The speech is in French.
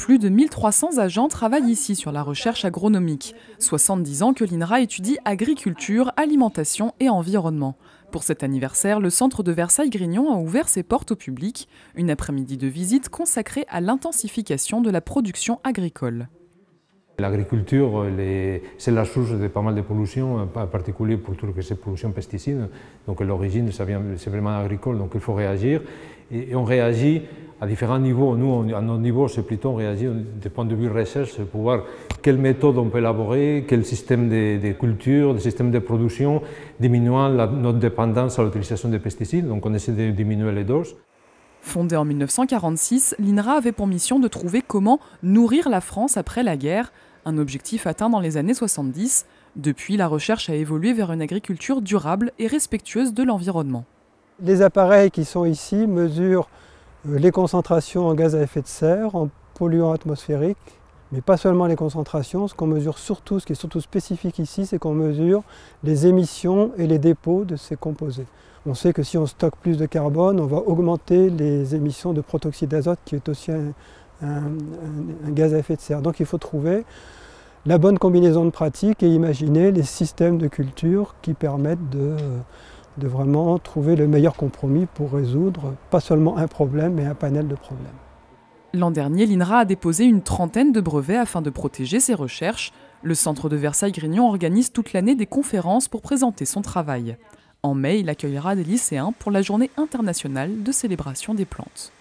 Plus de 1300 agents travaillent ici sur la recherche agronomique. 70 ans que l'INRA étudie agriculture, alimentation et environnement. Pour cet anniversaire, le centre de Versailles-Grignon a ouvert ses portes au public, une après-midi de visite consacrée à l'intensification de la production agricole. L'agriculture, c'est la source de pas mal de pollution, en particulier pour tout ce que c'est pollution pesticides. Donc l'origine, c'est vraiment agricole, donc il faut réagir. Et, on réagit à différents niveaux. Nous, à notre niveau, c'est plutôt on réagit du point de vue recherche, pour voir quelle méthode on peut élaborer, quel système de, culture, de système de production, diminuant notre dépendance à l'utilisation des pesticides. Donc on essaie de diminuer les doses. Fondée en 1946, l'INRA avait pour mission de trouver comment nourrir la France après la guerre, un objectif atteint dans les années 70. Depuis, la recherche a évolué vers une agriculture durable et respectueuse de l'environnement. Les appareils qui sont ici mesurent les concentrations en gaz à effet de serre, en polluants atmosphériques, mais pas seulement les concentrations. Ce qu'on mesure surtout, ce qui est surtout spécifique ici, c'est qu'on mesure les émissions et les dépôts de ces composés. On sait que si on stocke plus de carbone, on va augmenter les émissions de protoxyde d'azote, qui est aussi un, gaz à effet de serre. Donc il faut trouver la bonne combinaison de pratiques et imaginer les systèmes de culture qui permettent de, de vraiment trouver le meilleur compromis pour résoudre pas seulement un problème, mais un panel de problèmes. L'an dernier, l'INRA a déposé une trentaine de brevets afin de protéger ses recherches. Le centre de Versailles-Grignon organise toute l'année des conférences pour présenter son travail. En mai, il accueillera des lycéens pour la journée internationale de célébration des plantes.